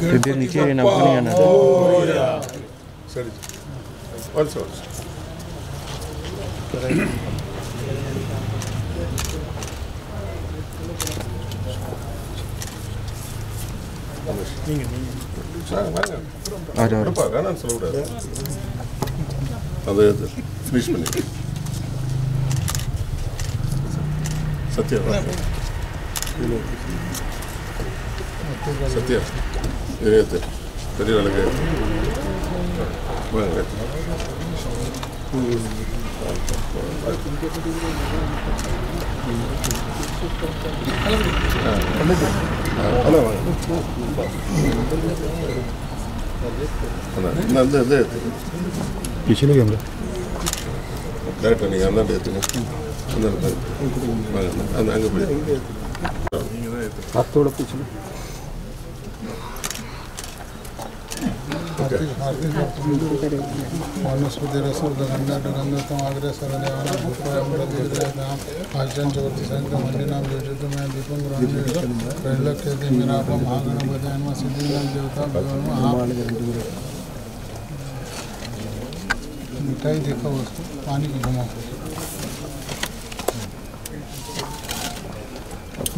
फिर नीचे ये नाम नहीं आना सॉरी ऑल्सो நீங்க நீங்க ஆ ஆ பரவாயில்லை நான் சொல்றேன் அது ஃபினிஷ் பண்ணிடுறேன் Сатир. Сатир. Или это? Сатир Алигаев. Bueno, Geçelim Emre. Derken yanına da yatırın. हाथ थोड़ा पूछ लो मानसुदेरेश्वर गंगा डरंगतम अग्रसर देवाना भूपर अमृत विग्रहधाम आचरण ज्योति संत मंडिनाम योजित मैं दीपम ग्रहण प्रहलक खेती मेरा आप महागण भजन में सिद्धिनाम देवता भगवान मिठाई देखा उसको पानी भी घुमाओ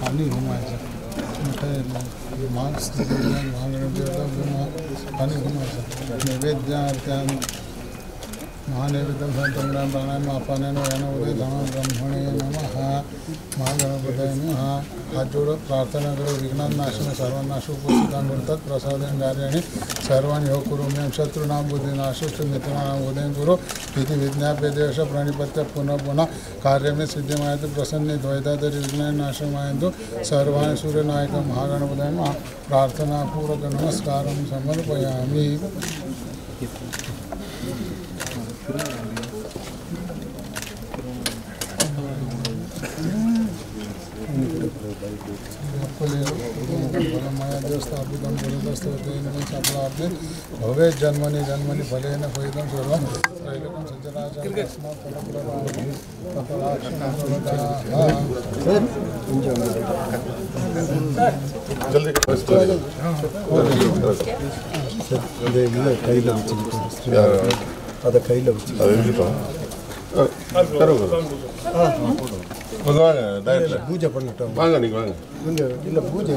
पानी घुमाएछ मांस पानी घुमाएछ नैवेद्य अर्थ महानैवेद्यं संतम्रां प्राणायाम अपानेन वयन उदय धम ब्रह्मणे नमः प्रार्थना करो विघ्नान् नाशनं सर्वनाश उपस्थितां गुरुतत् प्रसादेन कार्याणि सर्वाणि हो। कुरु मे शत्रूणां बुद्धिनाशुश्च मित्राणां उदयं कुरु इति विज्ञाप्य देश प्रणिपत्य पुनः पुनः कार्यमे सिद्धिमायतु प्रसन्ने द्वैतादरि विघ्नान् नाशमायन्तु सर्वाणि सूर्यनायकं महागणपतये नमः प्रार्थनापूर्वक नमस्कारं समर्पयामि स्थापितं गुरुतस्तोतेन्द्रं सफलाब्धिं भवेत् जन्मनि जन्मनि फलेन फलितं सर्वं त्रैलोकं सज्जनाचार அதை கையில் வச்சு பூஜை பண்ணிட்டோம் வாங்க நீங்கள் வாங்க இல்லை பூஜை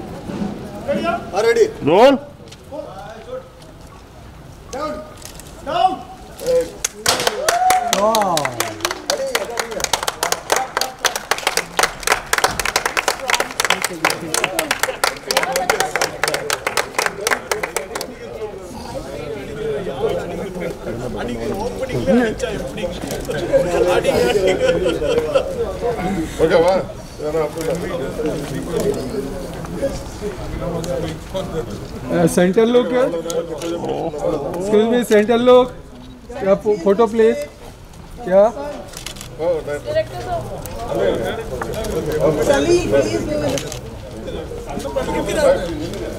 ready. Roll. Down. Down. Wow. ஓகேவா centre look excuse me centre look क्या फ़ोटो प्लीज़ क्या? It.